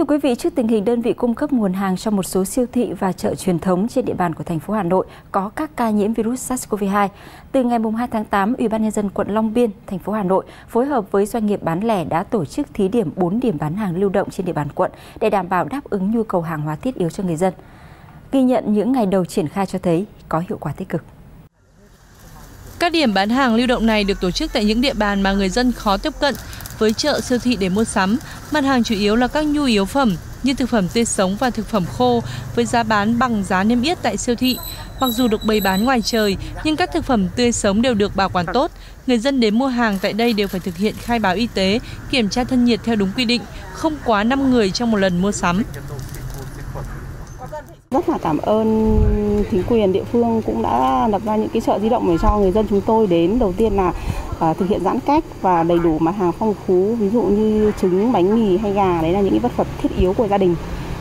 Thưa quý vị, trước tình hình đơn vị cung cấp nguồn hàng cho một số siêu thị và chợ truyền thống trên địa bàn của thành phố Hà Nội có các ca nhiễm virus SARS-CoV-2, từ ngày 2 tháng 8, Ủy ban nhân dân quận Long Biên, thành phố Hà Nội phối hợp với doanh nghiệp bán lẻ đã tổ chức thí điểm 4 điểm bán hàng lưu động trên địa bàn quận để đảm bảo đáp ứng nhu cầu hàng hóa thiết yếu cho người dân. Ghi nhận những ngày đầu triển khai cho thấy có hiệu quả tích cực. Các điểm bán hàng lưu động này được tổ chức tại những địa bàn mà người dân khó tiếp cận với chợ siêu thị để mua sắm. Mặt hàng chủ yếu là các nhu yếu phẩm như thực phẩm tươi sống và thực phẩm khô với giá bán bằng giá niêm yết tại siêu thị. Mặc dù được bày bán ngoài trời, nhưng các thực phẩm tươi sống đều được bảo quản tốt. Người dân đến mua hàng tại đây đều phải thực hiện khai báo y tế, kiểm tra thân nhiệt theo đúng quy định, không quá 5 người trong một lần mua sắm. Rất là cảm ơn chính quyền địa phương cũng đã lập ra những cái chợ di động để cho người dân chúng tôi đến. Đầu tiên là à, thực hiện giãn cách và đầy đủ mặt hàng phong phú, ví dụ như trứng, bánh mì hay gà, đấy là những cái vật phẩm thiết yếu của gia đình.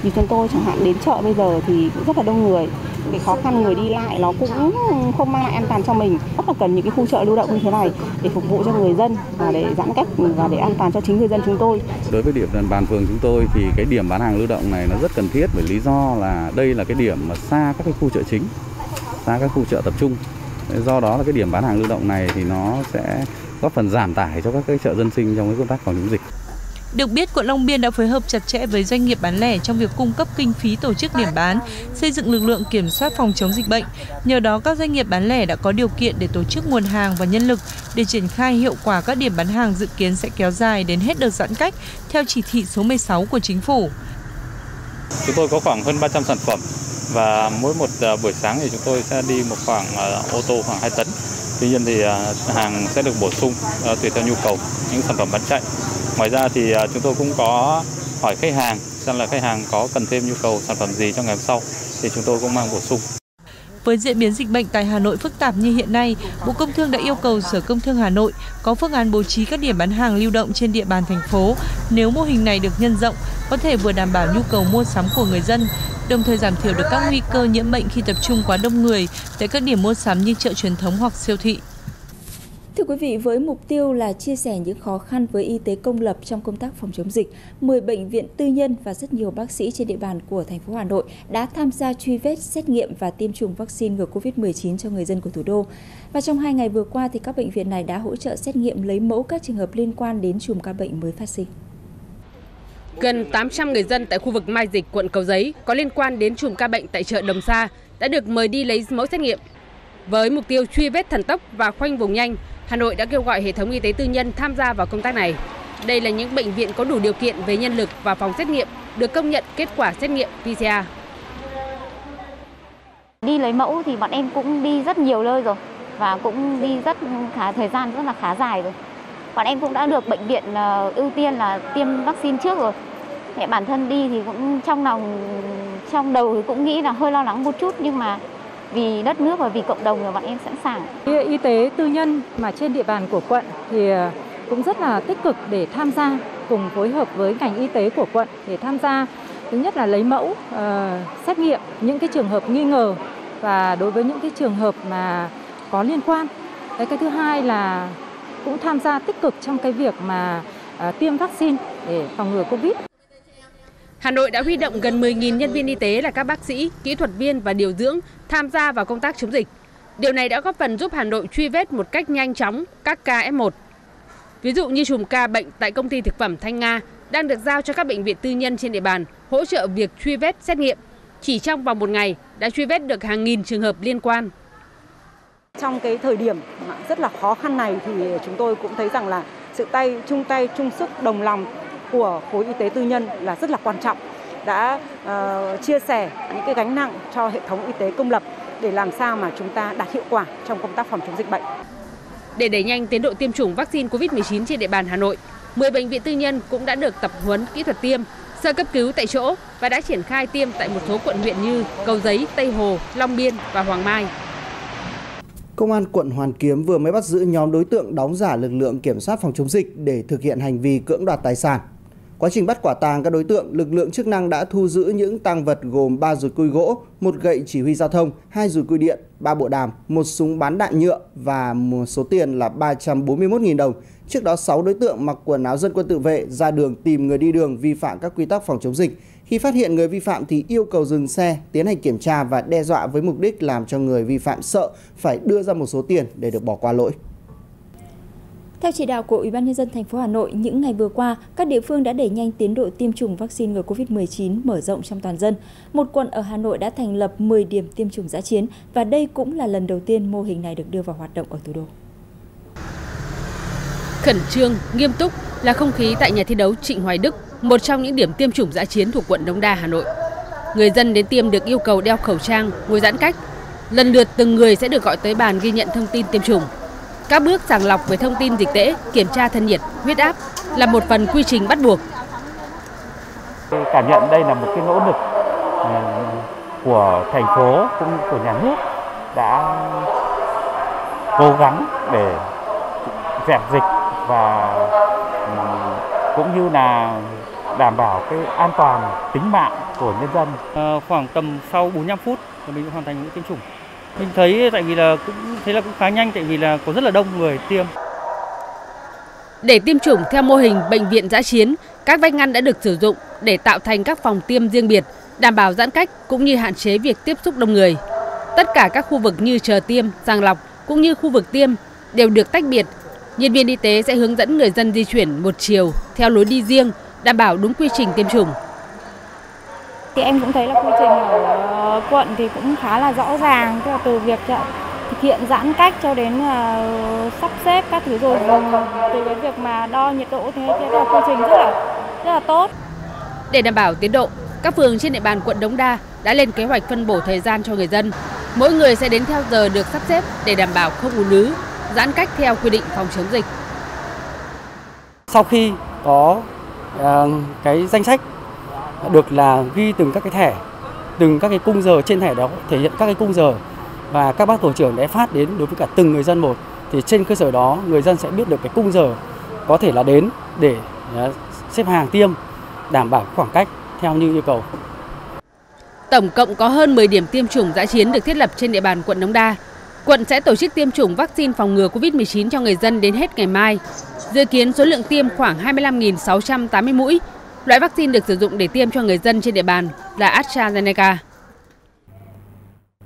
Vì chúng tôi chẳng hạn đến chợ bây giờ thì cũng rất là đông người, cái khó khăn người đi lại nó cũng không mang lại an toàn cho mình. Rất là cần những cái khu chợ lưu động như thế này để phục vụ cho người dân và để giãn cách và để an toàn cho chính người dân chúng tôi. Đối với điểm bàn phường chúng tôi thì cái điểm bán hàng lưu động này nó rất cần thiết bởi lý do là đây là cái điểm mà xa các cái khu chợ chính, xa các khu chợ tập trung. Do đó là cái điểm bán hàng lưu động này thì nó sẽ góp phần giảm tải cho các cái chợ dân sinh trong cái công tác phòng chống dịch. Được biết, quận Long Biên đã phối hợp chặt chẽ với doanh nghiệp bán lẻ trong việc cung cấp kinh phí tổ chức điểm bán, xây dựng lực lượng kiểm soát phòng chống dịch bệnh. Nhờ đó, các doanh nghiệp bán lẻ đã có điều kiện để tổ chức nguồn hàng và nhân lực để triển khai hiệu quả các điểm bán hàng dự kiến sẽ kéo dài đến hết đợt giãn cách theo chỉ thị số 16 của chính phủ. Chúng tôi có khoảng hơn 300 sản phẩm và mỗi một à, buổi sáng thì chúng tôi sẽ đi một khoảng à, ô tô khoảng 2 tấn. Tuy nhiên thì à, hàng sẽ được bổ sung tùy theo nhu cầu những sản phẩm bán chạy. Ngoài ra thì à, chúng tôi cũng có hỏi khách hàng xem là khách hàng có cần thêm nhu cầu sản phẩm gì trong ngày hôm sau thì chúng tôi cũng mang bổ sung. Với diễn biến dịch bệnh tại Hà Nội phức tạp như hiện nay, Bộ Công Thương đã yêu cầu Sở Công Thương Hà Nội có phương án bố trí các điểm bán hàng lưu động trên địa bàn thành phố. Nếu mô hình này được nhân rộng, có thể vừa đảm bảo nhu cầu mua sắm của người dân, đồng thời giảm thiểu được các nguy cơ nhiễm bệnh khi tập trung quá đông người tại các điểm mua sắm như chợ truyền thống hoặc siêu thị. Thưa quý vị, với mục tiêu là chia sẻ những khó khăn với y tế công lập trong công tác phòng chống dịch, 10 bệnh viện tư nhân và rất nhiều bác sĩ trên địa bàn của thành phố Hà Nội đã tham gia truy vết, xét nghiệm và tiêm chủng vaccine ngừa COVID-19 cho người dân của thủ đô. Và trong hai ngày vừa qua thì các bệnh viện này đã hỗ trợ xét nghiệm lấy mẫu các trường hợp liên quan đến chùm ca bệnh mới phát sinh. Gần 800 người dân tại khu vực Mai Dịch, quận Cầu Giấy có liên quan đến chùm ca bệnh tại chợ Đồng Sa đã được mời đi lấy mẫu xét nghiệm. Với mục tiêu truy vết thần tốc và khoanh vùng nhanh, Hà Nội đã kêu gọi hệ thống y tế tư nhân tham gia vào công tác này. Đây là những bệnh viện có đủ điều kiện về nhân lực và phòng xét nghiệm, được công nhận kết quả xét nghiệm PCR. Đi lấy mẫu thì bọn em cũng đi rất nhiều nơi rồi và cũng đi rất khá, thời gian rất là khá dài rồi. Bọn em cũng đã được bệnh viện ờ, ưu tiên là tiêm vaccine trước rồi. Mẹ bản thân đi thì cũng trong lòng, trong đầu thì cũng nghĩ là hơi lo lắng một chút nhưng mà vì đất nước và vì cộng đồng là bọn em sẵn sàng. Y tế tư nhân mà trên địa bàn của quận thì ờ, cũng rất là tích cực để tham gia cùng phối hợp với ngành y tế của quận để tham gia thứ nhất là lấy mẫu uh, xét nghiệm những cái trường hợp nghi ngờ và đối với những cái trường hợp mà có liên quan cái cái thứ hai là cũng tham gia tích cực trong cái việc mà uh, tiêm vaccine để phòng ngừa covid Hà Nội đã huy động gần 10.000 nhân viên y tế là các bác sĩ, kỹ thuật viên và điều dưỡng tham gia vào công tác chống dịch. Điều này đã góp phần giúp Hà Nội truy vết một cách nhanh chóng các ca F1. Ví dụ như chùm ca bệnh tại công ty thực phẩm Thanh Nga đang được giao cho các bệnh viện tư nhân trên địa bàn hỗ trợ việc truy vết xét nghiệm. Chỉ trong vòng một ngày đã truy vết được hàng nghìn trường hợp liên quan. Trong cái thời điểm rất là khó khăn này thì chúng tôi cũng thấy rằng là sự tay chung tay chung sức đồng lòng của khối y tế tư nhân là rất là quan trọng đã uh, chia sẻ những cái gánh nặng cho hệ thống y tế công lập để làm sao mà chúng ta đạt hiệu quả trong công tác phòng chống dịch bệnh. Để đẩy nhanh tiến độ tiêm chủng vaccine COVID-19 trên địa bàn Hà Nội, 10 bệnh viện tư nhân cũng đã được tập huấn kỹ thuật tiêm, sơ cấp cứu tại chỗ và đã triển khai tiêm tại một số quận huyện như Cầu Giấy, Tây Hồ, Long Biên và Hoàng Mai. Công an quận Hoàn Kiếm vừa mới bắt giữ nhóm đối tượng đóng giả lực lượng kiểm soát phòng chống dịch để thực hiện hành vi cưỡng đoạt tài sản. Quá trình bắt quả tàng các đối tượng, lực lượng chức năng đã thu giữ những tăng vật gồm 3 rùi cui gỗ, một gậy chỉ huy giao thông, hai rùi cui điện, 3 bộ đàm, một súng bắn đạn nhựa và một số tiền là 341.000 đồng. Trước đó 6 đối tượng mặc quần áo dân quân tự vệ ra đường tìm người đi đường vi phạm các quy tắc phòng chống dịch. Khi phát hiện người vi phạm thì yêu cầu dừng xe, tiến hành kiểm tra và đe dọa với mục đích làm cho người vi phạm sợ phải đưa ra một số tiền để được bỏ qua lỗi. Theo chỉ đạo của Ủy ban nhân dân thành phố Hà Nội, những ngày vừa qua, các địa phương đã đẩy nhanh tiến độ tiêm chủng vaccine ngừa Covid-19 mở rộng trong toàn dân. Một quận ở Hà Nội đã thành lập 10 điểm tiêm chủng giã chiến và đây cũng là lần đầu tiên mô hình này được đưa vào hoạt động ở thủ đô. Khẩn trương, nghiêm túc là không khí tại nhà thi đấu Trịnh Hoài Đức, một trong những điểm tiêm chủng giã chiến thuộc quận Đống Đa, Hà Nội. Người dân đến tiêm được yêu cầu đeo khẩu trang, ngồi giãn cách. Lần lượt từng người sẽ được gọi tới bàn ghi nhận thông tin tiêm chủng. Các bước sàng lọc về thông tin dịch tễ, kiểm tra thân nhiệt, huyết áp là một phần quy trình bắt buộc. Cảm nhận đây là một cái nỗ lực ừ, của thành phố cũng của nhà nước đã cố gắng để dẹp dịch và ừ, cũng như là đảm bảo cái an toàn tính mạng của nhân dân. À, khoảng tầm sau 45 phút là mình hoàn thành mũi tiêm chủng. Mình thấy tại vì là cũng thấy là cũng khá nhanh tại vì là có rất là đông người tiêm. Để tiêm chủng theo mô hình bệnh viện giã chiến, các vách ngăn đã được sử dụng để tạo thành các phòng tiêm riêng biệt, đảm bảo giãn cách cũng như hạn chế việc tiếp xúc đông người. Tất cả các khu vực như chờ tiêm, sàng lọc cũng như khu vực tiêm đều được tách biệt. Nhân viên y tế sẽ hướng dẫn người dân di chuyển một chiều theo lối đi riêng, đảm bảo đúng quy trình tiêm chủng. Thì em cũng thấy là quy trình ở quận thì cũng khá là rõ ràng, tức là từ việc thực hiện giãn cách cho đến uh, sắp xếp các thứ rồi từ cái việc mà đo nhiệt độ thế thế là quy trình rất là rất là tốt. Để đảm bảo tiến độ, các phường trên địa bàn quận Đống Đa đã lên kế hoạch phân bổ thời gian cho người dân. Mỗi người sẽ đến theo giờ được sắp xếp để đảm bảo không ùn ứ, giãn cách theo quy định phòng chống dịch. Sau khi có uh, cái danh sách được là ghi từng các cái thẻ, từng các cái cung giờ trên thẻ đó thể hiện các cái cung giờ và các bác tổ trưởng đã phát đến đối với cả từng người dân một thì trên cơ sở đó người dân sẽ biết được cái cung giờ có thể là đến để à, xếp hàng tiêm đảm bảo khoảng cách theo như yêu cầu. Tổng cộng có hơn 10 điểm tiêm chủng giã chiến được thiết lập trên địa bàn quận Đống Đa. Quận sẽ tổ chức tiêm chủng vaccine phòng ngừa COVID-19 cho người dân đến hết ngày mai. Dự kiến số lượng tiêm khoảng 25.680 mũi. Loại vaccine được sử dụng để tiêm cho người dân trên địa bàn là AstraZeneca.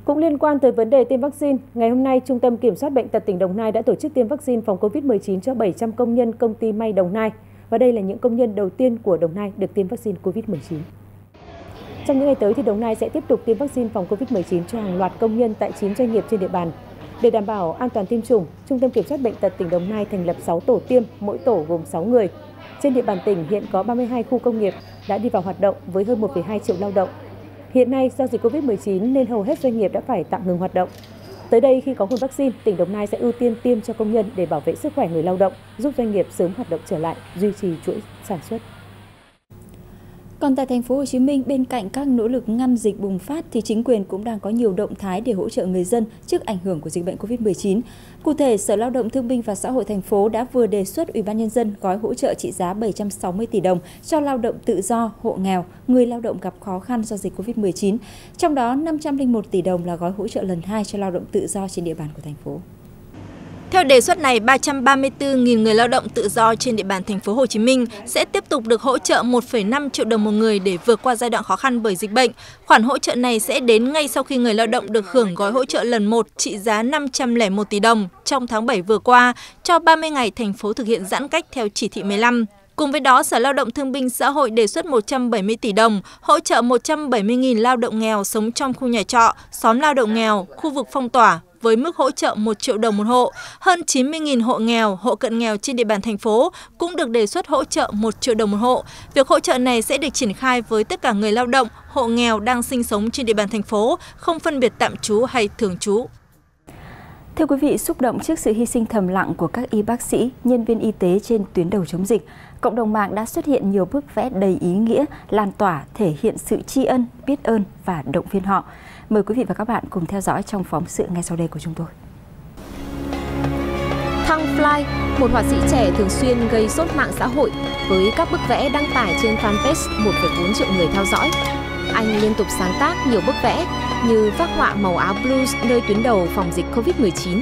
Cũng liên quan tới vấn đề tiêm vaccine, ngày hôm nay Trung tâm Kiểm soát Bệnh tật tỉnh Đồng Nai đã tổ chức tiêm vaccine phòng COVID-19 cho 700 công nhân công ty May Đồng Nai. Và đây là những công nhân đầu tiên của Đồng Nai được tiêm vaccine COVID-19. Trong những ngày tới thì Đồng Nai sẽ tiếp tục tiêm vaccine phòng COVID-19 cho hàng loạt công nhân tại 9 doanh nghiệp trên địa bàn. Để đảm bảo an toàn tiêm chủng, Trung tâm Kiểm soát Bệnh tật tỉnh Đồng Nai thành lập 6 tổ tiêm, mỗi tổ gồm 6 người. Trên địa bàn tỉnh hiện có 32 khu công nghiệp đã đi vào hoạt động với hơn 1,2 triệu lao động. Hiện nay do dịch Covid-19 nên hầu hết doanh nghiệp đã phải tạm ngừng hoạt động. Tới đây khi có nguồn vaccine, tỉnh Đồng Nai sẽ ưu tiên tiêm cho công nhân để bảo vệ sức khỏe người lao động, giúp doanh nghiệp sớm hoạt động trở lại, duy trì chuỗi sản xuất. Còn tại thành phố Hồ Chí Minh, bên cạnh các nỗ lực ngăn dịch bùng phát thì chính quyền cũng đang có nhiều động thái để hỗ trợ người dân trước ảnh hưởng của dịch bệnh Covid-19. Cụ thể, Sở Lao động Thương binh và Xã hội thành phố đã vừa đề xuất Ủy ban nhân dân gói hỗ trợ trị giá 760 tỷ đồng cho lao động tự do, hộ nghèo, người lao động gặp khó khăn do dịch Covid-19. Trong đó 501 tỷ đồng là gói hỗ trợ lần 2 cho lao động tự do trên địa bàn của thành phố. Theo đề xuất này, 334.000 người lao động tự do trên địa bàn thành phố Hồ Chí Minh sẽ tiếp tục được hỗ trợ 1,5 triệu đồng một người để vượt qua giai đoạn khó khăn bởi dịch bệnh. Khoản hỗ trợ này sẽ đến ngay sau khi người lao động được hưởng gói hỗ trợ lần 1 trị giá 501 tỷ đồng trong tháng 7 vừa qua cho 30 ngày thành phố thực hiện giãn cách theo chỉ thị 15. Cùng với đó, Sở Lao động Thương binh Xã hội đề xuất 170 tỷ đồng hỗ trợ 170.000 lao động nghèo sống trong khu nhà trọ, xóm lao động nghèo, khu vực phong tỏa với mức hỗ trợ 1 triệu đồng một hộ. Hơn 90.000 hộ nghèo, hộ cận nghèo trên địa bàn thành phố cũng được đề xuất hỗ trợ 1 triệu đồng một hộ. Việc hỗ trợ này sẽ được triển khai với tất cả người lao động, hộ nghèo đang sinh sống trên địa bàn thành phố, không phân biệt tạm trú hay thường trú. Thưa quý vị, xúc động trước sự hy sinh thầm lặng của các y bác sĩ, nhân viên y tế trên tuyến đầu chống dịch, cộng đồng mạng đã xuất hiện nhiều bức vẽ đầy ý nghĩa, lan tỏa, thể hiện sự tri ân, biết ơn và động viên họ. Mời quý vị và các bạn cùng theo dõi trong phóng sự ngay sau đây của chúng tôi. Thăng Fly, một họa sĩ trẻ thường xuyên gây sốt mạng xã hội với các bức vẽ đăng tải trên fanpage 1,4 triệu người theo dõi. Anh liên tục sáng tác nhiều bức vẽ như phác họa màu áo blues nơi tuyến đầu phòng dịch Covid-19,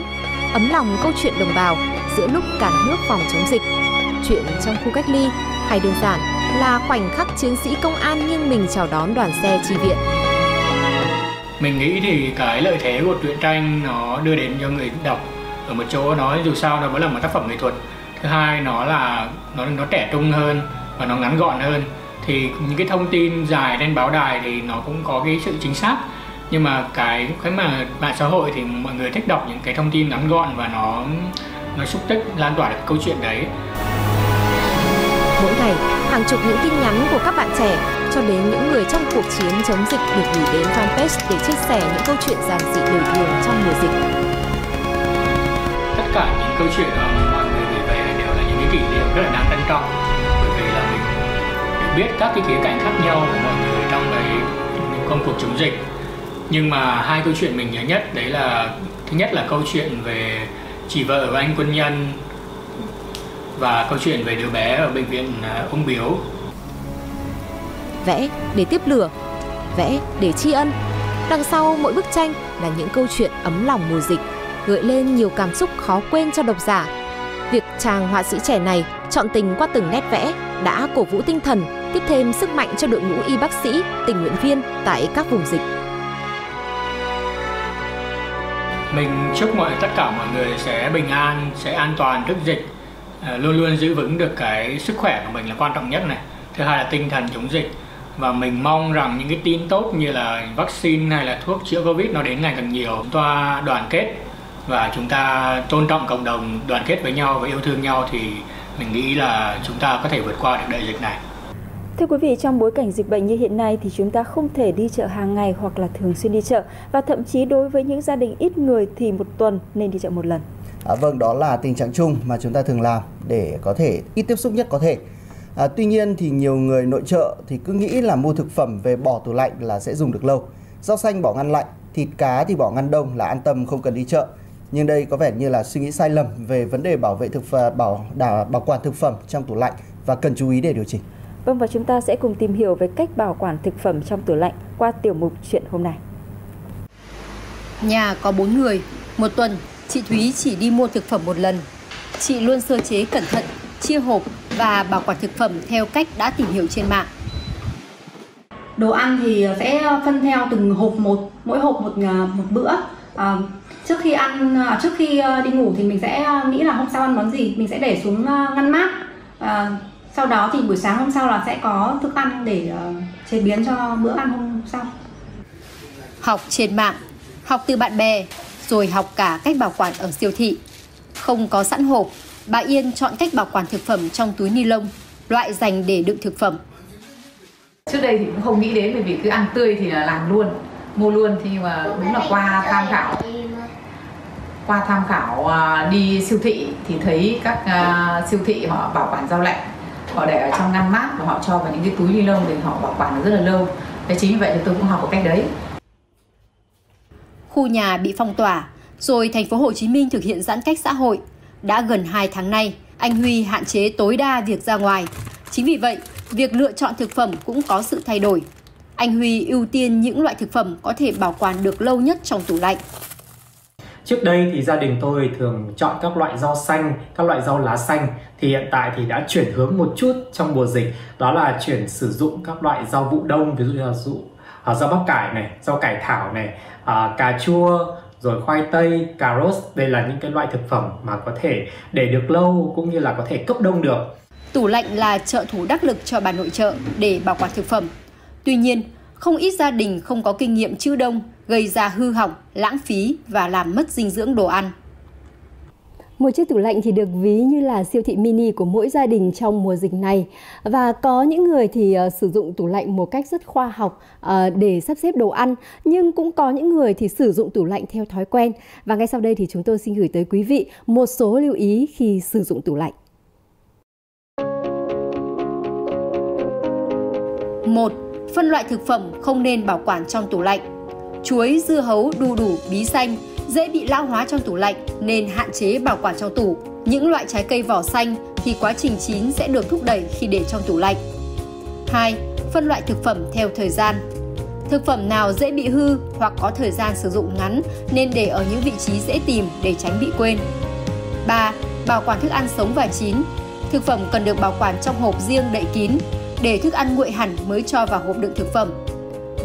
ấm lòng câu chuyện đồng bào giữa lúc cả nước phòng chống dịch, chuyện trong khu cách ly hay đơn giản là khoảnh khắc chiến sĩ công an nghiêng mình chào đón đoàn xe chi viện. Mình nghĩ thì cái lợi thế của truyện tranh nó đưa đến cho người đọc ở một chỗ nó dù sao nó vẫn là một tác phẩm nghệ thuật. Thứ hai, nó là, nó nó trẻ trung hơn và nó ngắn gọn hơn. Thì những cái thông tin dài trên báo đài thì nó cũng có cái sự chính xác nhưng mà cái cái mà mạng xã hội thì mọi người thích đọc những cái thông tin ngắn gọn và nó nó xúc tích, lan tỏa được câu chuyện đấy mỗi ngày, hàng chục những tin nhắn của các bạn trẻ cho đến những người trong cuộc chiến chống dịch được gửi đến fanpage để chia sẻ những câu chuyện giản dị đời thường trong mùa dịch. Tất cả những câu chuyện mà mọi người gửi về đều là những cái kỷ niệm rất là đáng trân trọng. Bởi vì là mình được biết các cái khía cạnh khác nhau của mọi người trong cái công cuộc chống dịch. Nhưng mà hai câu chuyện mình nhớ nhất, đấy là, thứ nhất là câu chuyện về chị vợ của anh quân nhân và câu chuyện về đứa bé ở bệnh viện à, ung biếu vẽ để tiếp lửa, vẽ để tri ân. Đằng sau mỗi bức tranh là những câu chuyện ấm lòng mùa dịch, gợi lên nhiều cảm xúc khó quên cho độc giả. Việc chàng họa sĩ trẻ này chọn tình qua từng nét vẽ đã cổ vũ tinh thần, tiếp thêm sức mạnh cho đội ngũ y bác sĩ, tình nguyện viên tại các vùng dịch. Mình chúc mọi, tất cả mọi người sẽ bình an, sẽ an toàn trước dịch. Ờ, luôn luôn giữ vững được cái sức khỏe của mình là quan trọng nhất này. Thứ hai là tinh thần chống dịch và mình mong rằng những cái tin tốt như là vaccine hay là thuốc chữa covid nó đến ngày càng nhiều chúng ta đoàn kết và chúng ta tôn trọng cộng đồng đoàn kết với nhau và yêu thương nhau thì mình nghĩ là chúng ta có thể vượt qua được đại dịch này Thưa quý vị, trong bối cảnh dịch bệnh như hiện nay thì chúng ta không thể đi chợ hàng ngày hoặc là thường xuyên đi chợ và thậm chí đối với những gia đình ít người thì một tuần nên đi chợ một lần. À, vâng, đó là tình trạng chung mà chúng ta thường làm để có thể ít tiếp xúc nhất có thể. À, tuy nhiên thì nhiều người nội trợ thì cứ nghĩ là mua thực phẩm về bỏ tủ lạnh là sẽ dùng được lâu. Rau xanh bỏ ngăn lạnh, thịt cá thì bỏ ngăn đông là an tâm không cần đi chợ. Nhưng đây có vẻ như là suy nghĩ sai lầm về vấn đề bảo vệ thực phẩm bảo đảm bảo quản thực phẩm trong tủ lạnh và cần chú ý để điều chỉnh. Vâng và chúng ta sẽ cùng tìm hiểu về cách bảo quản thực phẩm trong tủ lạnh qua tiểu mục chuyện hôm nay. Nhà có 4 người, một tuần chị Thúy chỉ đi mua thực phẩm một lần. Chị luôn sơ chế cẩn thận, chia hộp và bảo quản thực phẩm theo cách đã tìm hiểu trên mạng. Đồ ăn thì sẽ phân theo từng hộp một, mỗi hộp một à, một bữa. À, trước khi ăn à, trước khi à, đi ngủ thì mình sẽ nghĩ là hôm sau ăn món gì, mình sẽ để xuống ngăn mát. À, sau đó thì buổi sáng hôm sau là sẽ có thức ăn để chế biến cho bữa ăn hôm sau học trên mạng học từ bạn bè rồi học cả cách bảo quản ở siêu thị không có sẵn hộp bà Yên chọn cách bảo quản thực phẩm trong túi ni lông loại dành để đựng thực phẩm. Trước đây thì cũng không nghĩ đến bởi vì cứ ăn tươi thì là làm luôn mua luôn. Thì nhưng mà đúng là qua tham khảo qua tham khảo uh, đi siêu thị thì thấy các uh, siêu thị họ bảo quản rau lạnh họ để ở trong ngăn mát và họ cho vào những cái túi ni lông để họ bảo quản rất là lâu. Thế chính vì vậy thì tôi cũng học một cách đấy. Khu nhà bị phong tỏa rồi thành phố Hồ Chí Minh thực hiện giãn cách xã hội đã gần 2 tháng nay anh Huy hạn chế tối đa việc ra ngoài. Chính vì vậy việc lựa chọn thực phẩm cũng có sự thay đổi. Anh Huy ưu tiên những loại thực phẩm có thể bảo quản được lâu nhất trong tủ lạnh. Trước đây thì gia đình tôi thường chọn các loại rau xanh, các loại rau lá xanh. Thì hiện tại thì đã chuyển hướng một chút trong mùa dịch. Đó là chuyển sử dụng các loại rau vụ đông ví dụ như là dụ à, rau bắp cải này, rau cải thảo này, à, cà chua rồi khoai tây, cà rốt đây là những cái loại thực phẩm mà có thể để được lâu cũng như là có thể cấp đông được. Tủ lạnh là trợ thủ đắc lực cho bà nội trợ để bảo quản thực phẩm. Tuy nhiên, không ít gia đình không có kinh nghiệm trữ đông gây ra hư hỏng, lãng phí và làm mất dinh dưỡng đồ ăn. Một chiếc tủ lạnh thì được ví như là siêu thị mini của mỗi gia đình trong mùa dịch này. Và có những người thì uh, sử dụng tủ lạnh một cách rất khoa học uh, để sắp xếp đồ ăn nhưng cũng có những người thì sử dụng tủ lạnh theo thói quen. Và ngay sau đây thì chúng tôi xin gửi tới quý vị một số lưu ý khi sử dụng tủ lạnh. một Phân loại thực phẩm không nên bảo quản trong tủ lạnh. Chuối, dưa hấu, đu đủ, bí xanh dễ bị lão hóa trong tủ lạnh nên hạn chế bảo quản trong tủ. Những loại trái cây vỏ xanh thì quá trình chín sẽ được thúc đẩy khi để trong tủ lạnh. 2. Phân loại thực phẩm theo thời gian. Thực phẩm nào dễ bị hư hoặc có thời gian sử dụng ngắn nên để ở những vị trí dễ tìm để tránh bị quên. 3. Bảo quản thức ăn sống và chín. Thực phẩm cần được bảo quản trong hộp riêng đậy kín, để thức ăn nguội hẳn mới cho vào hộp đựng thực phẩm.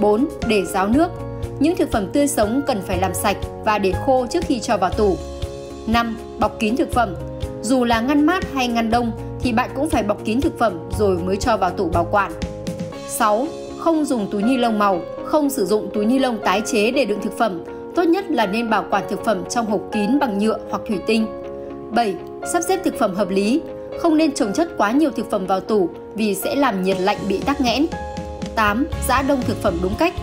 4. Để ráo nước. Những thực phẩm tươi sống cần phải làm sạch và để khô trước khi cho vào tủ. 5. Bọc kín thực phẩm. Dù là ngăn mát hay ngăn đông thì bạn cũng phải bọc kín thực phẩm rồi mới cho vào tủ bảo quản. 6. Không dùng túi ni lông màu, không sử dụng túi ni lông tái chế để đựng thực phẩm. Tốt nhất là nên bảo quản thực phẩm trong hộp kín bằng nhựa hoặc thủy tinh. 7. Sắp xếp thực phẩm hợp lý, không nên trồng chất quá nhiều thực phẩm vào tủ vì sẽ làm nhiệt lạnh bị tắc nghẽn. 8. Giã đông thực phẩm đúng cách.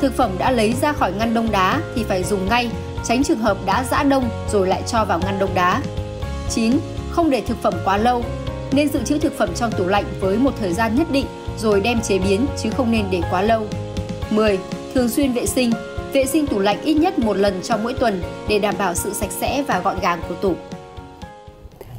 Thực phẩm đã lấy ra khỏi ngăn đông đá thì phải dùng ngay, tránh trường hợp đã giã đông rồi lại cho vào ngăn đông đá. 9. Không để thực phẩm quá lâu. Nên dự trữ thực phẩm trong tủ lạnh với một thời gian nhất định rồi đem chế biến chứ không nên để quá lâu. 10. Thường xuyên vệ sinh. Vệ sinh tủ lạnh ít nhất một lần trong mỗi tuần để đảm bảo sự sạch sẽ và gọn gàng của tủ.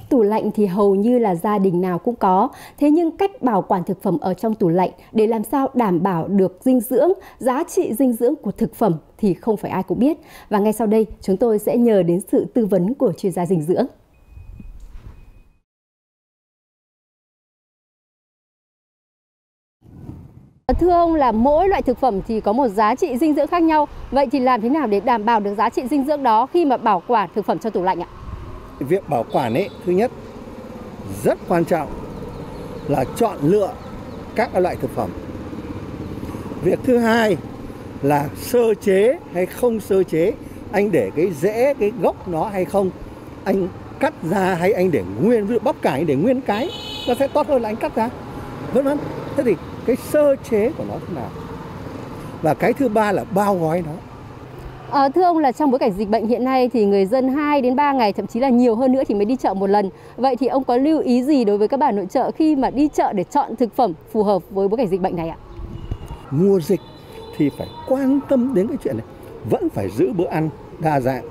Tủ lạnh thì hầu như là gia đình nào cũng có. Thế nhưng cách bảo quản thực phẩm ở trong tủ lạnh để làm sao đảm bảo được dinh dưỡng, giá trị dinh dưỡng của thực phẩm thì không phải ai cũng biết. Và ngay sau đây chúng tôi sẽ nhờ đến sự tư vấn của chuyên gia dinh dưỡng. Thưa ông là mỗi loại thực phẩm thì có một giá trị dinh dưỡng khác nhau. Vậy thì làm thế nào để đảm bảo được giá trị dinh dưỡng đó khi mà bảo quản thực phẩm trong tủ lạnh ạ? Việc bảo quản ấy, thứ nhất rất quan trọng là chọn lựa các loại thực phẩm. Việc thứ hai là sơ chế hay không sơ chế, anh để cái rễ cái gốc nó hay không, anh cắt ra hay anh để nguyên ví dụ bắp cải để nguyên cái nó sẽ tốt hơn là anh cắt ra vân vân. Thế thì cái sơ chế của nó thế nào? Và cái thứ ba là bao gói nó. À, thưa ông là trong bối cảnh dịch bệnh hiện nay thì người dân 2 đến 3 ngày thậm chí là nhiều hơn nữa thì mới đi chợ một lần. Vậy thì ông có lưu ý gì đối với các bà nội trợ khi mà đi chợ để chọn thực phẩm phù hợp với bối cảnh dịch bệnh này ạ? Mùa dịch thì phải quan tâm đến cái chuyện này, vẫn phải giữ bữa ăn đa dạng,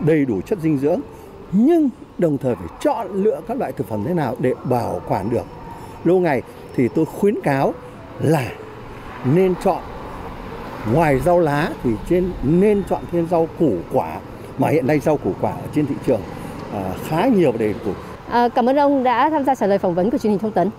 đầy đủ chất dinh dưỡng, nhưng đồng thời phải chọn lựa các loại thực phẩm thế nào để bảo quản được lâu ngày thì tôi khuyến cáo là nên chọn ngoài rau lá thì trên nên chọn thêm rau củ quả mà hiện nay rau củ quả ở trên thị trường à, khá nhiều và đầy đủ. À, cảm ơn ông đã tham gia trả lời phỏng vấn của truyền hình thông tấn.